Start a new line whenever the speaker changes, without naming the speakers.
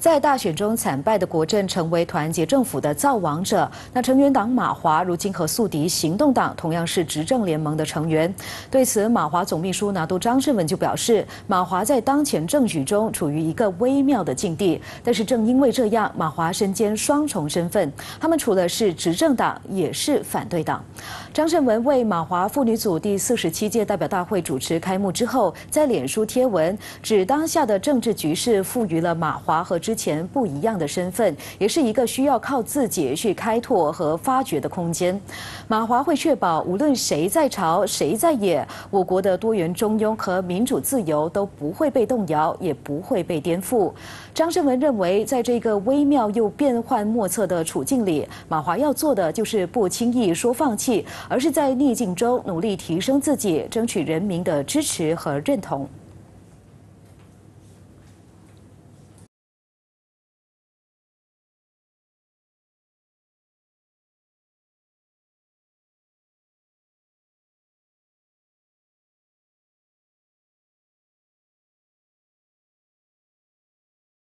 在大选中惨败的国政成为团结政府的造王者。那成员党马华如今和宿敌行动党同样是执政联盟的成员。对此，马华总秘书拿督张胜文就表示，马华在当前政局中处于一个微妙的境地。但是正因为这样，马华身兼双重身份，他们除了是执政党，也是反对党。张胜文为马华妇女组第四十七届代表大会主持开幕之后，在脸书贴文指，当下的政治局势赋予了马华和之前不一样的身份，也是一个需要靠自己去开拓和发掘的空间。马华会确保，无论谁在朝谁在野，我国的多元中庸和民主自由都不会被动摇，也不会被颠覆。张胜文认为，在这个微妙又变幻莫测的处境里，马华要做的就是不轻易说放弃，而是在逆境中努力提升自己，争取人民的支持和认同。